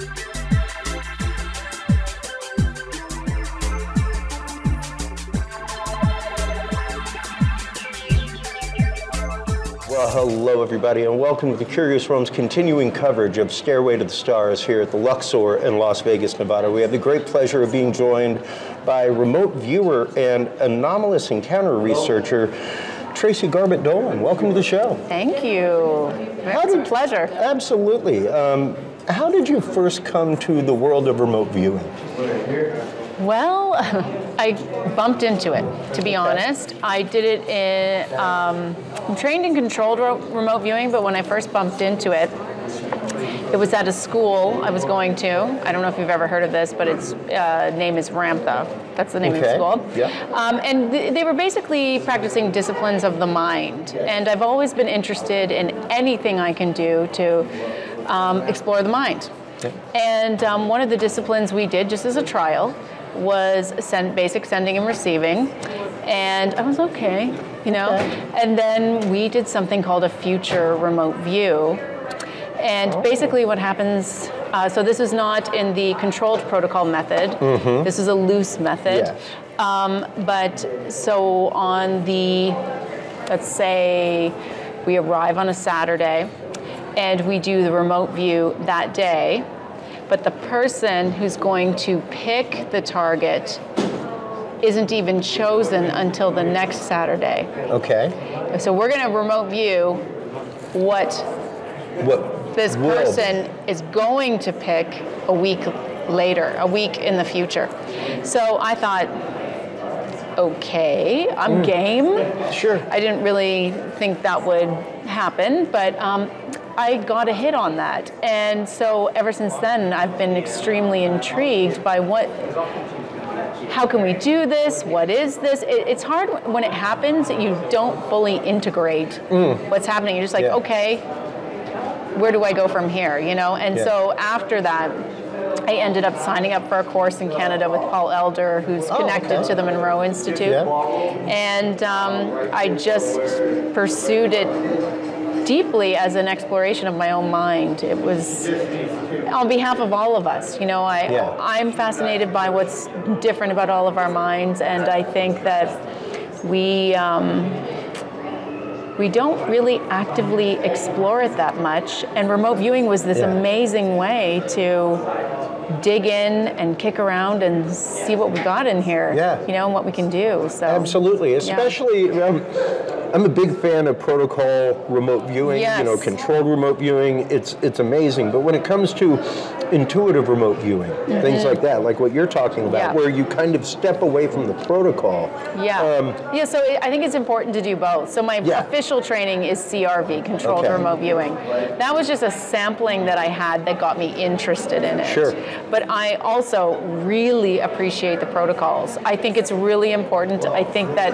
Well, hello everybody, and welcome to the Curious Realm's continuing coverage of Stairway to the Stars here at the Luxor in Las Vegas, Nevada. We have the great pleasure of being joined by remote viewer and anomalous encounter researcher Tracy Garbutt Dolan. Welcome to the show. Thank you. It's a pleasure. Absolutely. Um, how did you first come to the world of remote viewing? Well, I bumped into it, to be honest. I did it in, um, I'm trained in controlled ro- remote viewing, but when I first bumped into it, it was at a school I was going to. I don't know if you've ever heard of this, but its uh, name is Ramtha. That's the name Okay, of the school. yeah. Um, and th- they were basically practicing disciplines of the mind. And I've always been interested in anything I can do to um, explore the mind. And um, one of the disciplines we did, just as a trial, was send, basic sending and receiving. And I was okay, you know. And then we did something called a future remote view. And basically, what happens uh, so, this is not in the controlled protocol method, this is a loose method. Yes. Um, but so, on the, let's say, we arrive on a Saturday and we do the remote view that day, but the person who's going to pick the target isn't even chosen until the next Saturday. Okay. So we're going to remote view what What this will- person is going to pick a week later, a week in the future. So I thought, okay, I'm game. Sure. I didn't really think that would happen, but um, I got a hit on that. And so ever since then, I've been extremely intrigued by what. How can we do this? What is this? It, it's hard when it happens that you don't fully integrate what's happening. You're just like, Mm. Yeah. okay, where do I go from here? You know? And Yeah. so after that, I ended up signing up for a course in Canada with Paul Elder, who's Oh, connected okay. to the Monroe Institute. Yeah. And um, I just pursued it deeply as an exploration of my own mind. It was on behalf of all of us. You know, I, Yeah. I'm fascinated by what's different about all of our minds, and I think that we. Um, we don't really actively explore it that much. And remote viewing was this Yeah. amazing way to dig in and kick around and see what we got in here. Yeah. You know, and what we can do. So Absolutely, especially um, I'm a big fan of protocol remote viewing. You know, controlled remote viewing. It's it's amazing. But when it comes to intuitive remote viewing, things like that, like what you're talking about, Mm-hmm. Yeah. where you kind of step away from the protocol. Yeah. Um, yeah, so I think it's important to do both. So my Yeah. official training is CRV, controlled Okay. remote viewing. That was just a sampling that I had that got me interested in it. Sure. But I also really appreciate the protocols. I think it's really important. I think that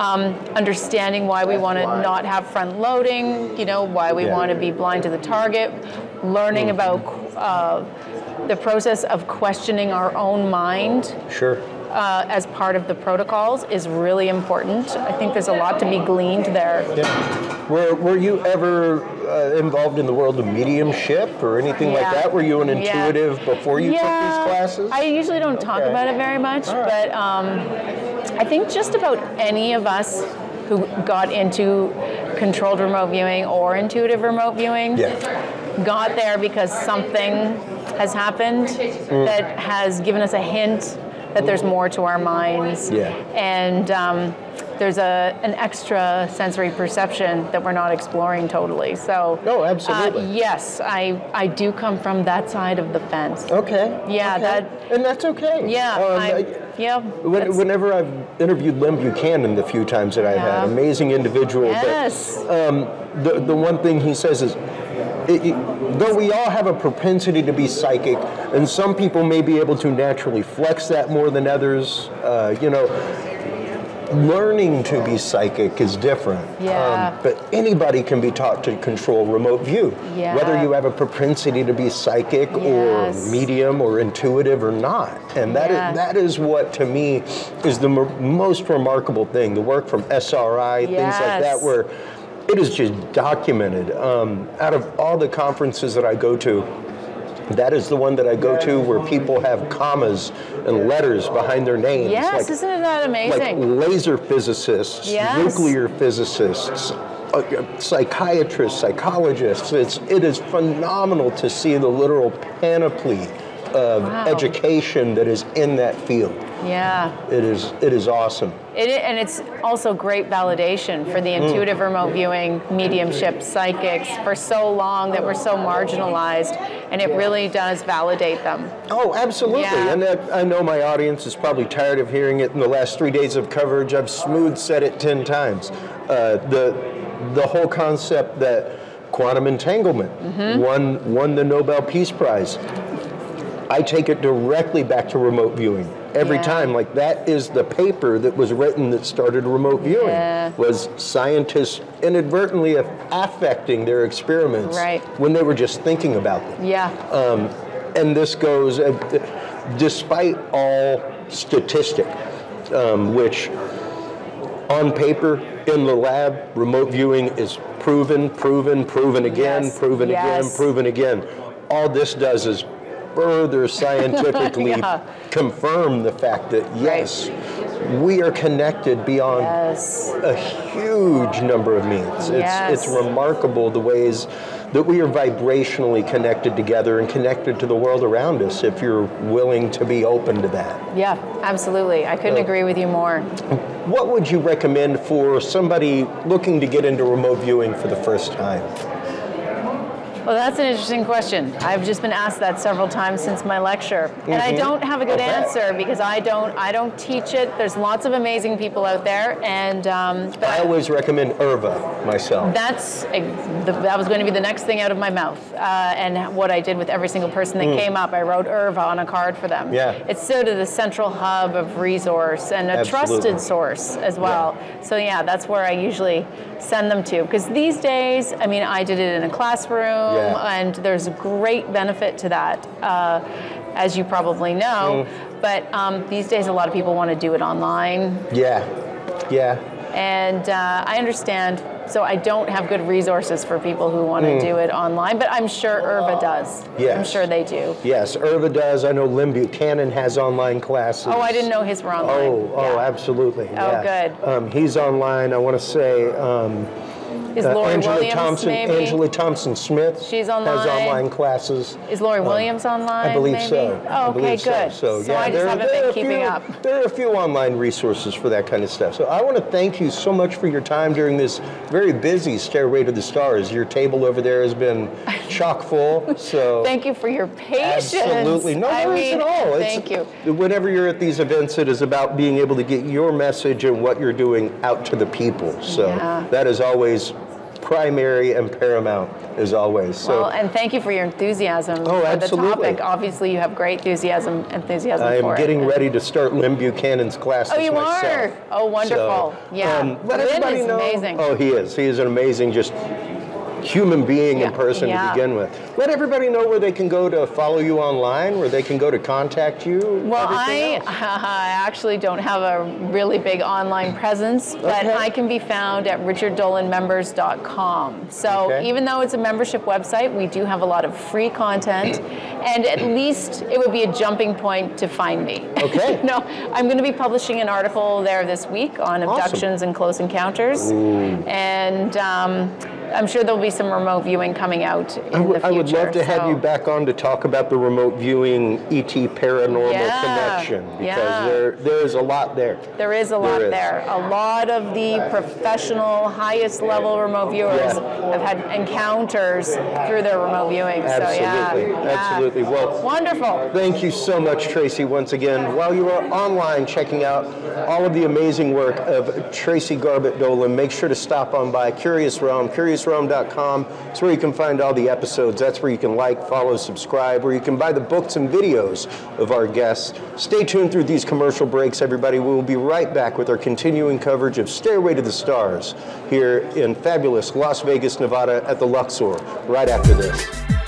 um, understanding why we want to not have front loading, you know, why we Yeah. want to be blind to the target, learning about uh, the process of questioning our own mind Sure. uh, as part of the protocols is really important. I think there's a lot to be gleaned there. Yeah. Were, were you ever uh, involved in the world of mediumship or anything like that? Were you an Yeah. intuitive before you took these classes? I usually don't talk Okay. about it very much, right. but um, I think just about any of us who got into controlled remote viewing or intuitive remote viewing yeah. got there because something has happened Mm. that has given us a hint that there's more to our minds. Yeah. And um, there's a, an extra sensory perception that we're not exploring totally. So, Oh, uh, absolutely. yes, I, I do come from that side of the fence. Okay. Yeah, okay. that- and that's okay. Yeah, Um, I, yeah. when, whenever I've interviewed Lyn Buchanan the few times that I've had, amazing individual. but, yes. um, the, the one thing he says is, it, it- though we all have a propensity to be psychic, and some people may be able to naturally flex that more than others, uh, you know, learning to be psychic is different. Um, Yeah. but anybody can be taught to control remote view. Yeah. Whether you have a propensity to be psychic Yes. or medium or intuitive or not. And that is Yeah. that is what to me is the mo- most remarkable thing. The work from SRI, things like that, Yes. where it is just documented. Um, out of all the conferences that I go to, That is the one that I go to where people have commas and letters behind their names. Yes, like, isn't that amazing? like laser physicists, Yes. nuclear physicists, uh, psychiatrists, psychologists. It's it is phenomenal to see the literal panoply of Wow. education that is in that field. yeah. It is it is awesome. It, and it's also great validation for the intuitive remote viewing, mediumship, psychics for so long that we're so marginalized, and it really does validate them. Oh, absolutely. Yeah. And that, I know my audience is probably tired of hearing it in the last three days of coverage. I've smooth said it 10 times. Uh, the, the whole concept that quantum entanglement Mm-hmm. won, won the Nobel Peace Prize. I take it directly back to remote viewing. Every Yeah. time, like that is the paper that was written that started remote viewing. Yeah. Was scientists inadvertently affecting their experiments Right. when they were just thinking about them Yeah. um, and this goes uh, despite all statistic, um, which on paper in the lab, remote viewing is proven, proven, proven again, Yes, proven again, proven again. All this does is further scientifically Yeah. confirm the fact that yes, we are connected beyond yes. a huge number of means. It's, Yes. it's remarkable the ways that we are vibrationally connected together and connected to the world around us if you're willing to be open to that. Yeah, absolutely. I couldn't Yeah. agree with you more. What would you recommend for somebody looking to get into remote viewing for the first time? Well, that's an interesting question. I've just been asked that several times since my lecture, and I Mhm. don't have a good answer because I don't I don't teach it. There's lots of amazing people out there, and um, but I always recommend IRVA myself. That's the, that was going to be the next thing out of my mouth, uh, and what I did with every single person that came up, I wrote IRVA on a card for them. Mm. Yeah. it's sort of the central hub of resource and a Absolutely. trusted source as well. So yeah, that's where I usually send them to because these days, I mean, I did it in a classroom, Yeah. and there's a great benefit to that, uh, as you probably know. Mm. But um, these days, a lot of people want to do it online, Yeah, yeah. and uh, I understand. So I don't have good resources for people who want to do it online, but I'm sure IRVA does. I'm Hmm. Sure they do. Yes, IRVA does. I know Lyn Buchanan has online classes. Oh, I didn't know his were online. Oh, oh, Yeah. absolutely. Oh, yeah. good. Um, he's online. I want to say um, Is uh, Lori Angela Williams Thompson. maybe? Angela Thompson Smith. She's Has online. online classes. Is Lori Williams online? I believe maybe? so. Oh, okay, believe so. good. So, yeah, I just there, haven't there are been a keeping few, up. There are a few online resources for that kind of stuff. So I want to thank you so much for your time during this very busy Stairway to the Stars. Your table over there has been chock full. So Thank you for your patience. Absolutely. No I worries mean, at all. It's- Thank you. Whenever you're at these events, it is about being able to get your message and what you're doing out to the people. So Yeah. that is always primary and paramount, as always. So well, and thank you for your enthusiasm Oh, for absolutely. the topic. Obviously, you have great enthusiasm, enthusiasm I am getting it. ready to start Lyn Buchanan's classes Oh, you myself. are? Oh, wonderful. So, Yeah. um, let Lyn everybody is know. amazing. Oh, he is. He is an amazing, just human being in person yeah. to begin with. Let everybody know where they can go to follow you online, where they can go to contact you. Well, I. I actually don't have a really big online presence, but Okay. I can be found at richarddolanmembers.com. So Okay. even though it's a membership website, we do have a lot of free content, and at least it would be a jumping point to find me. Okay. no, I'm going to be publishing an article there this week on Awesome. abductions and close encounters, and. Um, I'm sure there'll be some remote viewing coming out in I would- the future. I would love to have you back on to talk about the remote viewing ET paranormal Yeah, connection because yeah. there there's a lot there. There is a lot There is. there. A lot of the professional, highest level remote viewers Yeah. have had encounters through their remote viewing. So yeah, Absolutely, yeah. absolutely. Well, wonderful. Thank you so much, Tracy, once again. While you are online checking out all of the amazing work of Tracy Garbutt Dolan, make sure to stop on by Curious Realm, curiousrealm.com. It's where you can find all the episodes. That's where you can like, follow, subscribe, where you can buy the books and videos of our guests. Stay tuned through these commercial breaks, everybody. We will be right back with our continuing coverage of Stairway to the Stars here in fabulous Las Vegas, Nevada at the Luxor, right after this.